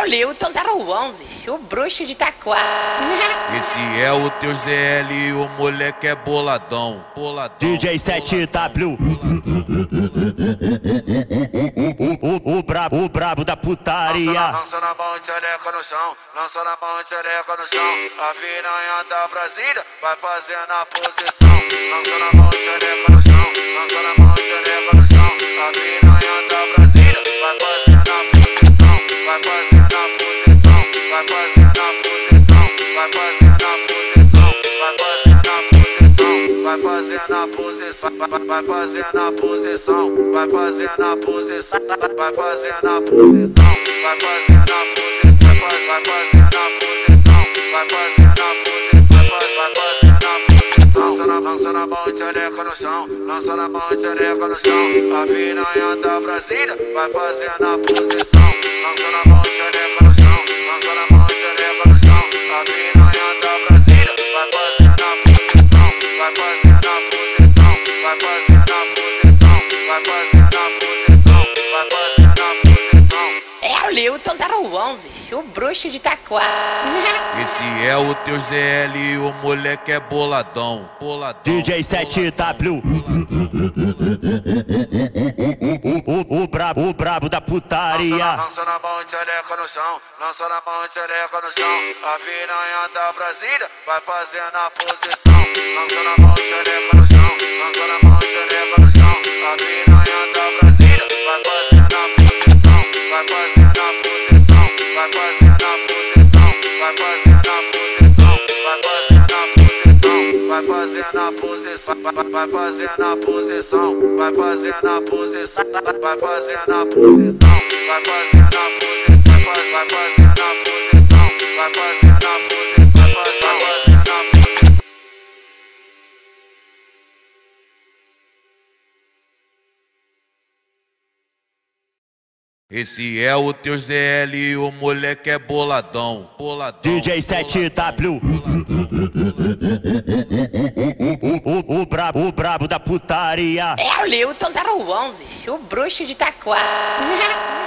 O Lilton 011, o bruxo de Itaquá. Esse é o teu ZL o moleque é boladão, boladão. DJ 7W. O, o, o, brabo, o brabo da putaria. Lança na mão de xereca no chão, lança na mão de xereca no chão. A piranha da Brasília vai fazendo a posição. Lança na mão de xereca no chão, lança na mão de fazendo a posição, vai fazendo a posição, vai fazendo a posição, vai fazendo a posição, vai fazendo a posição, vai fazendo a posição, vai fazendo a posição, vai fazendo a posição. Lança na, lança na mão de xereca no chão, lança na mão de xereca no chão. A piranha da Brasília vai fazendo a posição. Lilton 011, o bruxo de Itaquá. Esse é o teu ZL e o moleque é boladão, boladão. DJ 7W. O, o, o, brabo, o brabo da putaria. Lança na mão de xereca no chão, lança na mão de xereca no chão. A piranha da Brasília vai fazendo a posição. Lança na mão de xereca no chão, lança na mão de vai fazendo a posição, vai vai fazendo a posição, vai fazendo a posição, vai fazendo a posição, vai fazendo a posição, vai vai fazendo a posição, vai fazendo a posição, vai vai fazendo a posição. Esse é o teu ZL o moleque é boladão, boladão. DJ 7W. Brabo, da putaria. É o Lilton 011, o bruxo de Itaquá.